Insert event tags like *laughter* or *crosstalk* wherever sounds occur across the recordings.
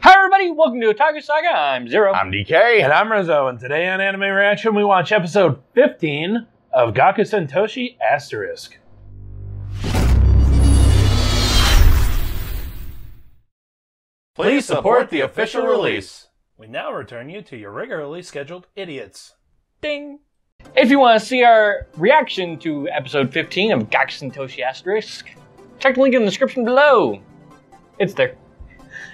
Hi everybody, welcome to Otaku Saga. I'm Zero. I'm DK. And I'm Rizzo, and today on Anime Reaction, we watch episode 15 of Gakusen Toshi Asterisk. Please support the official release. We now return you to your regularly scheduled idiots. Ding. If you want to see our reaction to episode 15 of Gakusen Toshi Asterisk, check the link in the description below. It's there.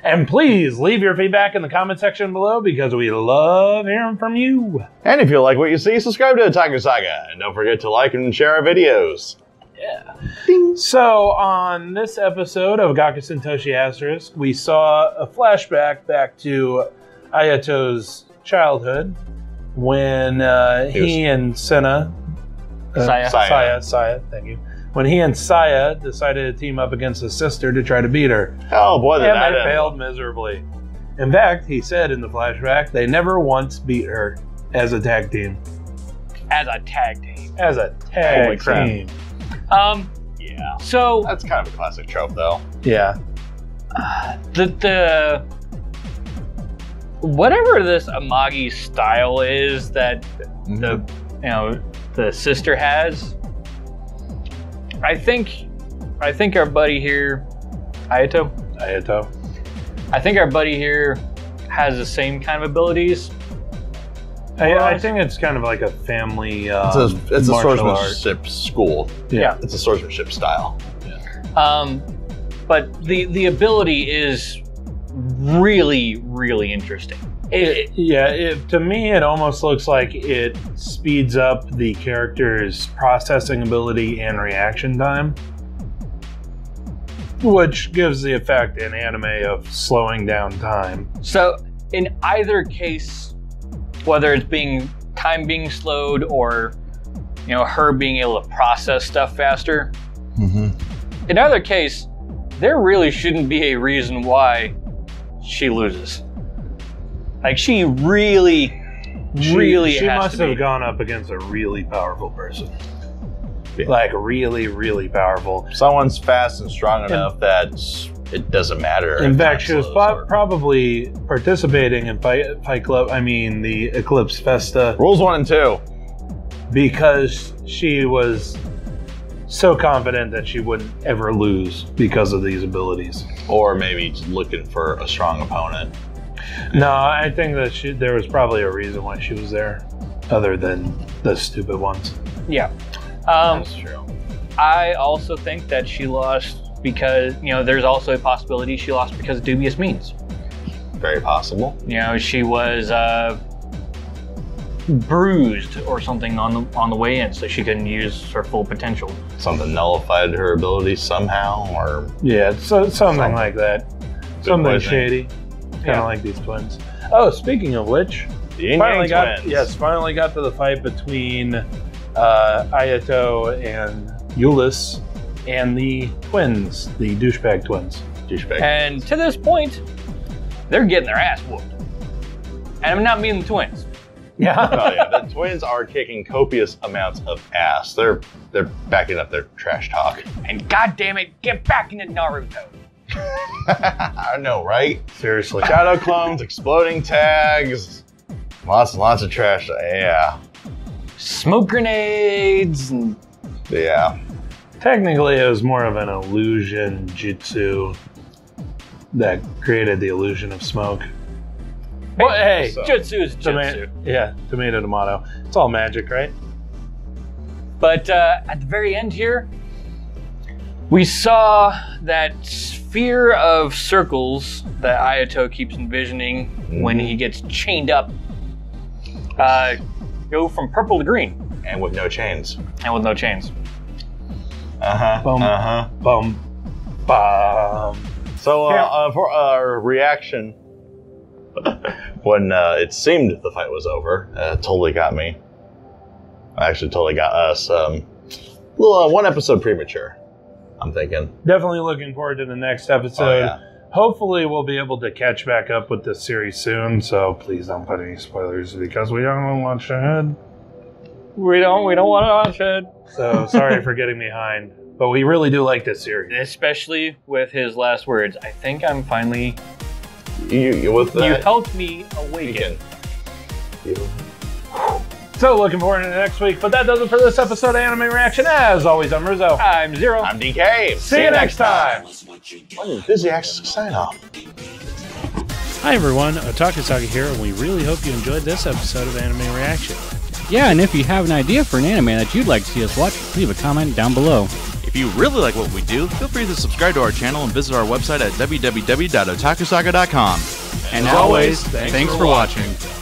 And please leave your feedback in the comment section below because we love hearing from you. And if you like what you see, subscribe to Otaku Saga. And don't forget to like and share our videos. Yeah. So, on this episode of Gakusen Toshi Asterisk, we saw a flashback back to Ayato's childhood when uh, He he, and Senna, uh, Saya. Saya. Saya, Saya, thank you. When he and Saya decided to team up against his sister to try to beat her, Oh boy, did and that they end. failed miserably. In fact, he said in the flashback they never once beat her as a tag team. As a tag team. As a Holy tag crap. team. Um, Yeah. so That's kind of a classic trope, though. Yeah. the the whatever this Amagi style is that the you know the sister has, I think I think our buddy here, Ayato, Ayato. I think our buddy here has the same kind of abilities. I, I think it's kind of like a family. Um, It's a, it's a martial art. swordsmanship school. Yeah. It's a swordsmanship style. Um, but the the ability is really really interesting. It, Yeah, it, to me, it almost looks like it speeds up the character's processing ability and reaction time, which gives the effect in anime of slowing down time. So, in either case, whether it's being time being slowed or you know her being able to process stuff faster, Mm-hmm. in either case, there really shouldn't be a reason why she loses. Like she really, She, really she has must to have be. gone up against a really powerful person. Yeah. Like really, really powerful. Someone's fast and strong enough that it doesn't matter. In fact, she was po- or- probably participating in Fight, Fight Club. I mean, the Eclipse Festa Rules one and two. because she was so confident that she wouldn't ever lose because of these abilities. Or maybe looking for a strong opponent. No, I think that she, there was probably a reason why she was there, other than the stupid ones. Yeah. Um, That's true. I also think that she lost because you know there's also a possibility she lost because of dubious means. Very possible. You know, she was uh, bruised or something on the on the way in, so she couldn't use her full potential. Something nullified her ability somehow, or Yeah, so something Something. like that. Something poisoning. shady, kind of Yeah. like these twins. Oh, speaking of which, the finally got twins. yes, finally got to the fight between uh, Ayato and Julis and the twins, the douchebag twins. douchebag. And to this point, they're getting their ass whooped. And I'm not meaning the twins. Yeah. *laughs* oh yeah, the twins are kicking copious amounts of ass. They're they're backing up their trash talk. And god damn it, get back into Naruto. *laughs* I know, right? Seriously. Shadow clones, exploding tags, lots and lots of trash. Yeah, Smoke grenades and yeah. Technically, it was more of an illusion jutsu that created the illusion of smoke. Well, hey, So- jutsu is toma- jutsu. yeah, tomato, tomato. It's all magic, right? But uh, at the very end here, we saw that sphere of circles that Ayato keeps envisioning when he gets chained up uh, go from purple to green And with no chains. and with no chains. Uh huh. Boom. Uh huh. Bum, bum. So uh, Yeah. uh, for our reaction *laughs* when uh, it seemed the fight was over, uh, totally got me. Actually, totally got us. Um, little uh, one episode premature. I'm thinking. Definitely looking forward to the next episode. Oh, yeah. Hopefully, we'll be able to catch back up with this series soon. So please don't put any spoilers because we don't want to watch ahead. We don't we don't want to watch it. So sorry for getting behind. But we really do like this series. Especially with his last words. I think I'm finally. You, you with You helped me awaken. You- So looking forward to next week. But that does it for this episode of Anime Reaction. As always, I'm Rizzo. I'm Zero. I'm DK. See you next time. What an enthusiastic sign off. Hi everyone, Otaku Saga here, and we really hope you enjoyed this episode of Anime Reaction. Yeah, and if you have an idea for an anime that you'd like to see us watch, leave a comment down below. If you really like what we do, feel free to subscribe to our channel and visit our website at www.otakusaga.com. And As always, thanks for watching.